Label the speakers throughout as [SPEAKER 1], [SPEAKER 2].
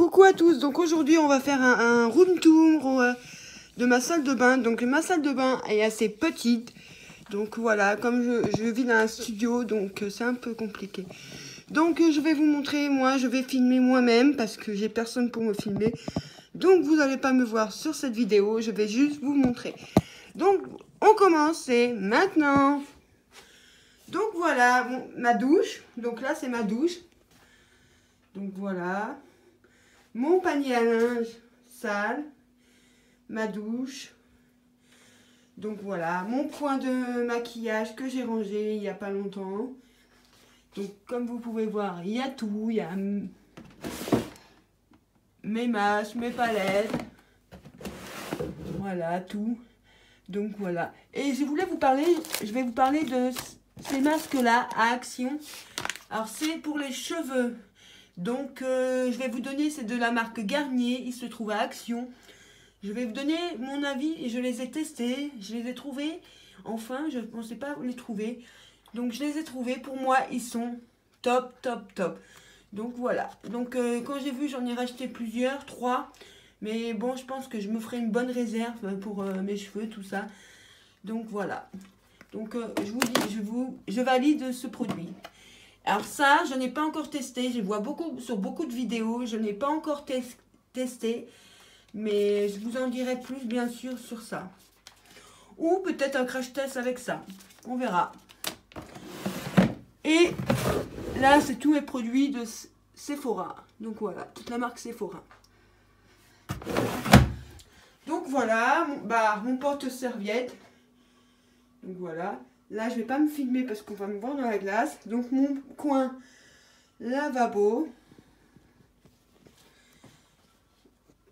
[SPEAKER 1] coucou à tous. Donc aujourd'hui, on va faire un, room tour euh, de ma salle de bain. Donc ma salle de bain est assez petite. Donc voilà, comme je, vis dans un studio, donc euh, c'est un peu compliqué. Donc euh, je vais vous montrer, moi je vais filmer moi-même parce que j'ai personne pour me filmer. Donc vous n'allez pas me voir sur cette vidéo, je vais juste vous montrer. Donc on commence, c'est maintenant. Donc voilà, ma douche. Donc là c'est ma douche. Donc voilà. Mon panier à linge sale. Ma douche. Donc voilà, mon point de maquillage que j'ai rangé il n'y a pas longtemps. Donc comme vous pouvez voir, il y a tout. Il y a mes masques, mes palettes. Voilà, tout. Donc voilà. Et je voulais vous parler, je vais vous parler de ces masques-là à action. Alors c'est pour les cheveux. Donc, euh, je vais vous donner, c'est de la marque Garnier, il se trouve à Action. Je vais vous donner mon avis et je les ai testés, je les ai trouvés. Enfin, je ne pensais pas les trouver. Donc, je les ai trouvés. Pour moi, ils sont top, top, top. Donc, voilà. Donc, euh, quand j'ai vu, j'en ai racheté plusieurs, trois. Mais bon, je pense que je me ferai une bonne réserve pour euh, mes cheveux, tout ça. Donc, voilà. Donc, je vous dis, je, vous, je valide ce produit. Alors ça, je n'ai pas encore testé. Je vois beaucoup sur beaucoup de vidéos. Je n'ai pas encore testé. Mais je vous en dirai plus, bien sûr, sur ça. Ou peut-être un crash test avec ça. On verra. Et là, c'est tous mes produits de Sephora. Donc voilà, toute la marque Sephora. Donc voilà, mon, bah, mon porte-serviette. Donc voilà. Là, je vais pas me filmer parce qu'on va me voir dans la glace. Donc, mon coin lavabo.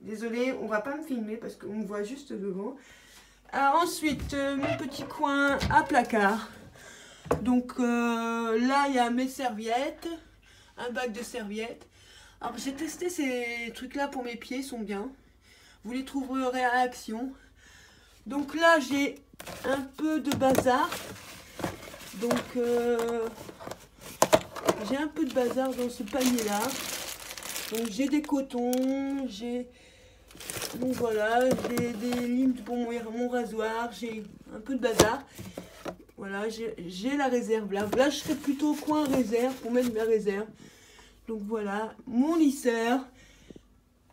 [SPEAKER 1] Désolée, on va pas me filmer parce qu'on me voit juste devant. Alors ensuite, euh, mon petit coin à placard. Donc euh, là, il y a mes serviettes, un bac de serviettes. Alors j'ai testé ces trucs-là pour mes pieds, ils sont bien. Vous les trouverez à Action. Donc là, j'ai un peu de bazar. Donc, euh, j'ai un peu de bazar dans ce panier-là. Donc, j'ai des cotons, j'ai... Donc voilà, j'ai des limes pour mon, rasoir, j'ai un peu de bazar. Voilà, j'ai la réserve là. Là, je serai plutôt coin réserve pour mettre ma réserve. Donc voilà, mon lisseur,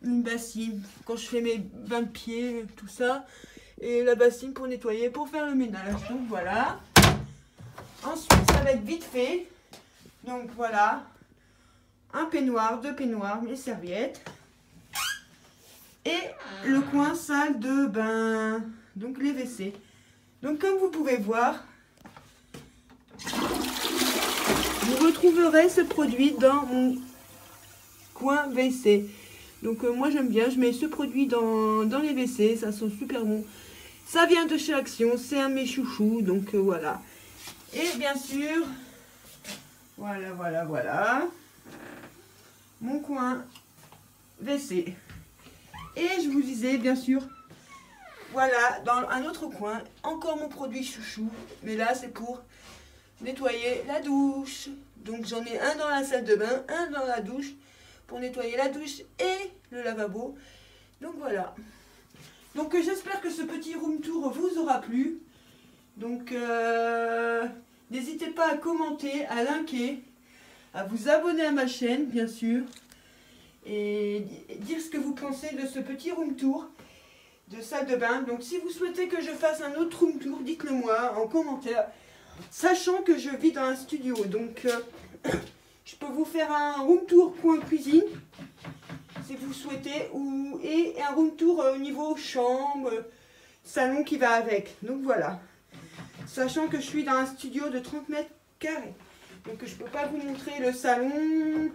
[SPEAKER 1] une bassine quand je fais mes bains de pieds, tout ça. Et la bassine pour nettoyer, pour faire le ménage. Donc voilà. Ensuite, ça va être vite fait. Donc voilà, un peignoir, deux peignoirs, mes serviettes. Et le coin salle de bain, donc les WC. Donc comme vous pouvez voir, vous retrouverez ce produit dans mon coin WC. Donc euh, moi j'aime bien, je mets ce produit dans, les WC, ça sent super bon. Ça vient de chez Action, c'est un mes chouchous, donc euh, voilà. Et bien sûr, voilà, voilà, voilà, mon coin WC. Et je vous disais, bien sûr, voilà, dans un autre coin, encore mon produit chouchou. Mais là, c'est pour nettoyer la douche. Donc j'en ai un dans la salle de bain, un dans la douche, pour nettoyer la douche et le lavabo. Donc voilà. Donc j'espère que ce petit room tour vous aura plu. Donc, euh, n'hésitez pas à commenter, à liker, à vous abonner à ma chaîne, bien sûr. Et dire ce que vous pensez de ce petit room tour de salle de bain. Donc, si vous souhaitez que je fasse un autre room tour, dites-le moi en commentaire. Sachant que je vis dans un studio. Donc, euh, je peux vous faire un room tour point cuisine, si vous souhaitez. Ou, et un room tour euh, au niveau chambre, salon qui va avec. Donc, voilà sachant que je suis dans un studio de 30 mètres carrés. Donc je ne peux pas vous montrer le salon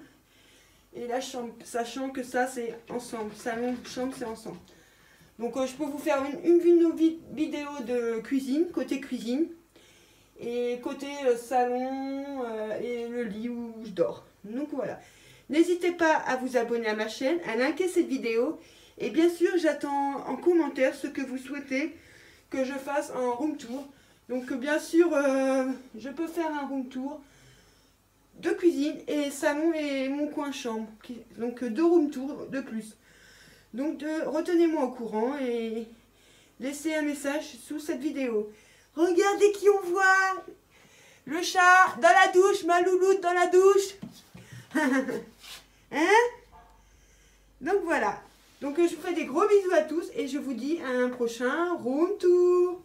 [SPEAKER 1] et la chambre, sachant que ça c'est ensemble. Salon, chambre c'est ensemble. Donc euh, je peux vous faire une, une, vidéo de cuisine, côté cuisine. Et côté euh, salon euh, Donc voilà. N'hésitez pas à vous abonner à ma chaîne, à liker cette vidéo. Et bien sûr, j'attends en commentaire ce que vous souhaitez que je fasse en room tour. Donc bien sûr, euh, je peux faire un room tour deux cuisines et salon et mon coin chambre. Donc deux room tours de plus. Donc retenez-moi au courant et laissez un message sous cette vidéo. Regardez qui on voit Le chat dans la douche, ma louloute dans la douche Hein Donc voilà. Donc je vous fais des gros bisous à tous et je vous dis à un prochain room tour